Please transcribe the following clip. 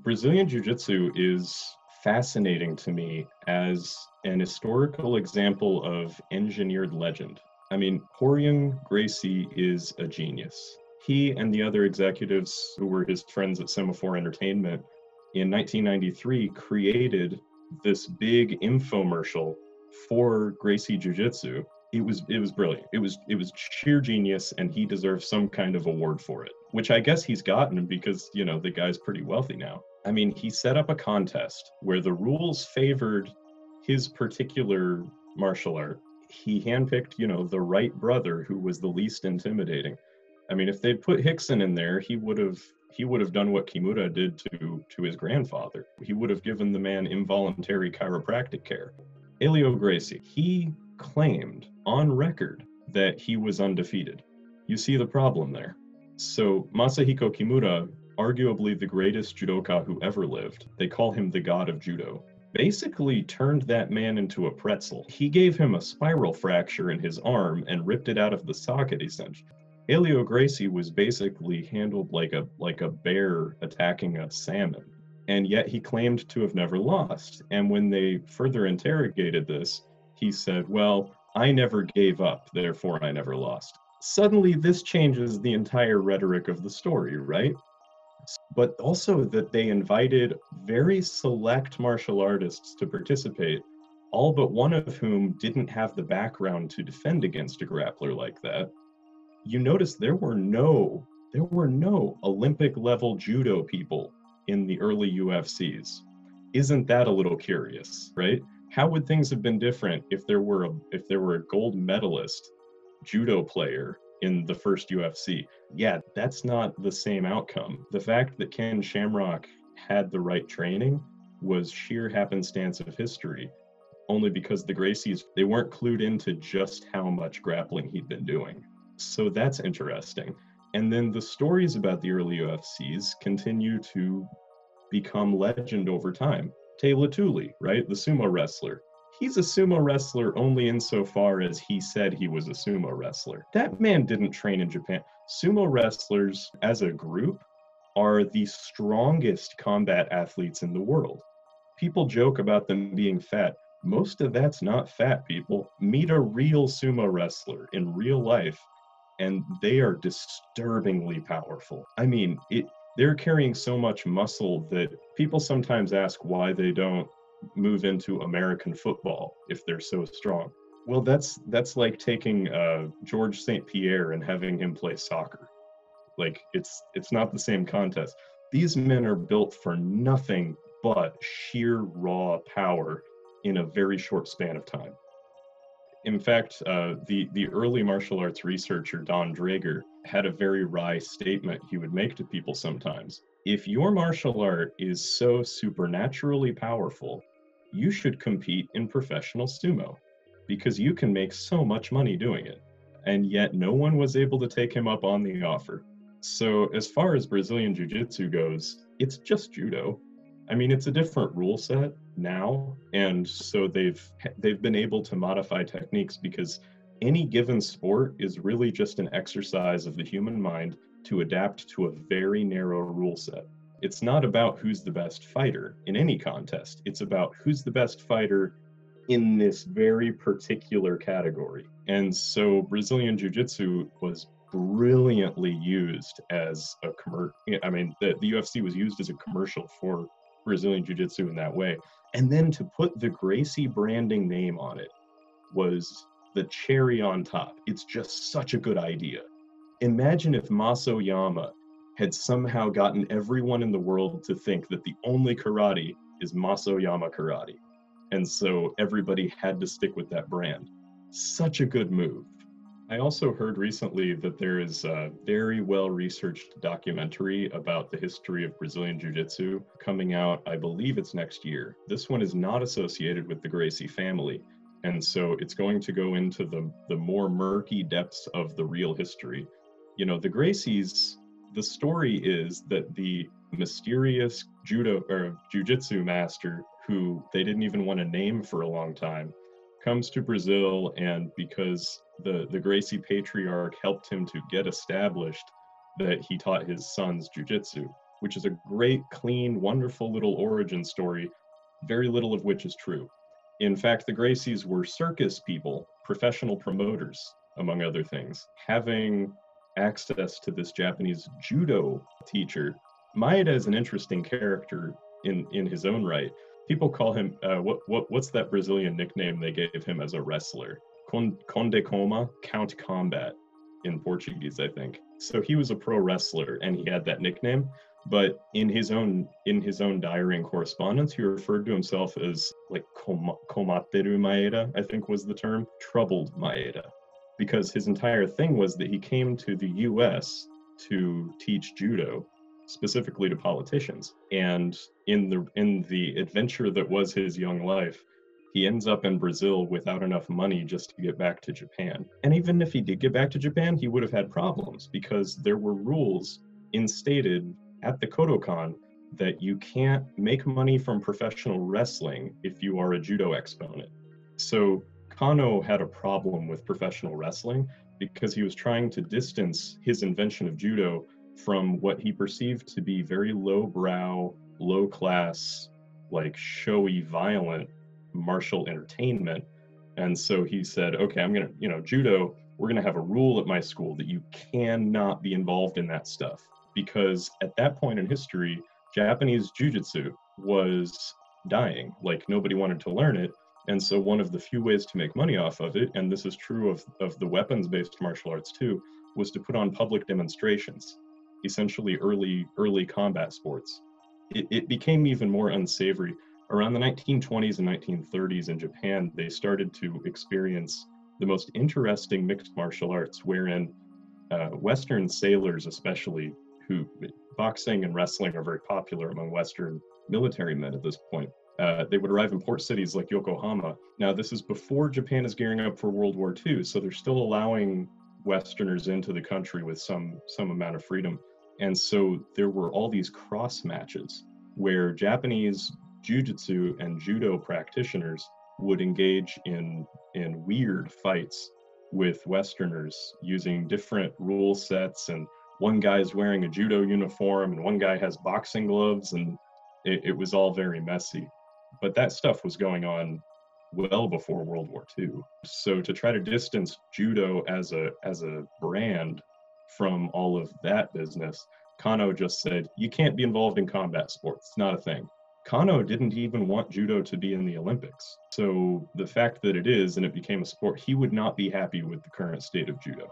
Brazilian Jiu Jitsu is fascinating to me as an historical example of engineered legend. I mean, Rorion Gracie is a genius. He and the other executives who were his friends at Semaphore Entertainment in 1993 created this big infomercial for Gracie Jiu Jitsu. It was it was brilliant. It was it was sheer genius, and he deserves some kind of award for it, which I guess he's gotten because you know the guy's pretty wealthy now. I mean, he set up a contest where the rules favored his particular martial art he handpicked, you know, the right brother who was the least intimidating. I mean, if they'd put Rickson in there, he would have he would have done what Kimura did to to his grandfather. He would have given the man involuntary chiropractic care. Helio Gracie, he claimed on record that he was undefeated. You see the problem there. So Masahiko Kimura, arguably the greatest judoka who ever lived, they call him the god of judo basically turned that man into a pretzel. He gave him a spiral fracture in his arm and ripped it out of the socket essentially. Helio Gracie was basically handled like a like a bear attacking a salmon. And yet he claimed to have never lost. And when they further interrogated this, he said, Well, I never gave up, therefore I never lost. Suddenly, this changes the entire rhetoric of the story, right? but also that they invited very select martial artists to participate, all but one of whom didn't have the background to defend against a grappler like that. You notice there were no there were no Olympic level judo people in the early UFCs. Isn't that a little curious, right? How would things have been different if there were a, if there were a gold medalist judo player in the first UFC. Yeah, that's not the same outcome. The fact that Ken Shamrock had the right training was sheer happenstance of history, only because the Gracies, they weren't clued into just how much grappling he'd been doing. So that's interesting. And then the stories about the early UFCs continue to become legend over time. Taya Lotuli, right? The sumo wrestler he's a sumo wrestler only insofar as he said he was a sumo wrestler. That man didn't train in Japan. Sumo wrestlers as a group are the strongest combat athletes in the world. People joke about them being fat. Most of that's not fat, people. Meet a real sumo wrestler in real life, and they are disturbingly powerful. I mean, it, they're carrying so much muscle that people sometimes ask why they don't move into American football if they're so strong. Well, that's that's like taking uh, George St. Pierre and having him play soccer. Like it's it's not the same contest. These men are built for nothing but sheer raw power in a very short span of time. In fact, uh, the the early martial arts researcher Donn Draeger had a very wry statement he would make to people sometimes. If your martial art is so supernaturally powerful you should compete in professional sumo because you can make so much money doing it. And yet, no one was able to take him up on the offer. So, as far as Brazilian Jiu Jitsu goes, it's just judo. I mean, it's a different rule set now, and so they've they've been able to modify techniques because any given sport is really just an exercise of the human mind to adapt to a very narrow rule set it's not about who's the best fighter in any contest. It's about who's the best fighter in this very particular category. And so Brazilian Jiu Jitsu was brilliantly used as a commercial. I mean, the, the UFC was used as a commercial for Brazilian Jiu Jitsu in that way. And then to put the Gracie branding name on it was the cherry on top. It's just such a good idea. Imagine if Mas Oyama had somehow gotten everyone in the world to think that the only karate is Mas Oyama karate. And so everybody had to stick with that brand. Such a good move. I also heard recently that there is a very well researched documentary about the history of Brazilian Jiu Jitsu coming out, I believe it's next year. This one is not associated with the Gracie family. And so it's going to go into the, the more murky depths of the real history. You know, the Gracies the story is that the mysterious judo or jiu-jitsu master who they didn't even want to name for a long time comes to Brazil and because the the Gracie patriarch helped him to get established that he taught his sons jujitsu which is a great, clean, wonderful little origin story, very little of which is true. In fact, the Gracies were circus people, professional promoters, among other things. Having access to this Japanese judo teacher, Maeda is an interesting character in, in his own right. People call him, uh, what, what, what's that Brazilian nickname they gave him as a wrestler? Conde Coma, Count Combat in Portuguese, I think. So he was a pro wrestler and he had that nickname. But in his own in his own diary and correspondence, he referred to himself as like Komateru Maeda, I think was the term, troubled Maeda, because his entire thing was that he came to the U.S. to teach judo, specifically to politicians. And in the in the adventure that was his young life, he ends up in Brazil without enough money just to get back to Japan. And even if he did get back to Japan, he would have had problems because there were rules instated at the Kodokan that you can't make money from professional wrestling if you are a judo exponent. So Kano had a problem with professional wrestling because he was trying to distance his invention of judo from what he perceived to be very lowbrow, low class, like showy, violent martial entertainment. And so he said, okay, I'm going to, you know, judo, we're going to have a rule at my school that you cannot be involved in that stuff. Because at that point in history, Japanese jujitsu was dying. Like nobody wanted to learn it. And so one of the few ways to make money off of it, and this is true of, of the weapons-based martial arts too, was to put on public demonstrations, essentially early early combat sports. It, it became even more unsavory Around the 1920s and 1930s in Japan, they started to experience the most interesting mixed martial arts, wherein uh, Western sailors, especially, who boxing and wrestling are very popular among Western military men at this point. Uh, they would arrive in port cities like Yokohama. Now, this is before Japan is gearing up for World War II, so they're still allowing Westerners into the country with some some amount of freedom. And so there were all these cross matches where Japanese jujitsu and judo practitioners would engage in in weird fights with westerners using different rule sets and one guy's wearing a judo uniform and one guy has boxing gloves and it, it was all very messy. But that stuff was going on well before world war ii so to try to distance judo as a as a brand from all of that business kano just said you can't be involved in combat sports. It's not a thing Kano didn't even want judo to be in the Olympics. So the fact that it is and it became a sport, he would not be happy with the current state of judo.